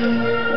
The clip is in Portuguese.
Música